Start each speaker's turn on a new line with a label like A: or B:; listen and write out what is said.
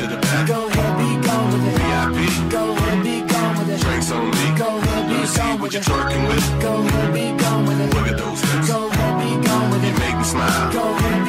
A: To the back.
B: Go ahead, be gone with it.
A: VIP.
B: Go ahead, be gone with it.
A: Drinks on me.
B: Go ahead, be
A: Let me see
B: gone
A: what
B: with
A: you're
B: it.
A: twerking with.
B: Go ahead, be gone with it.
A: Look at those hips.
B: Go ahead, be gone with it.
A: You make me smile.
B: Go ahead,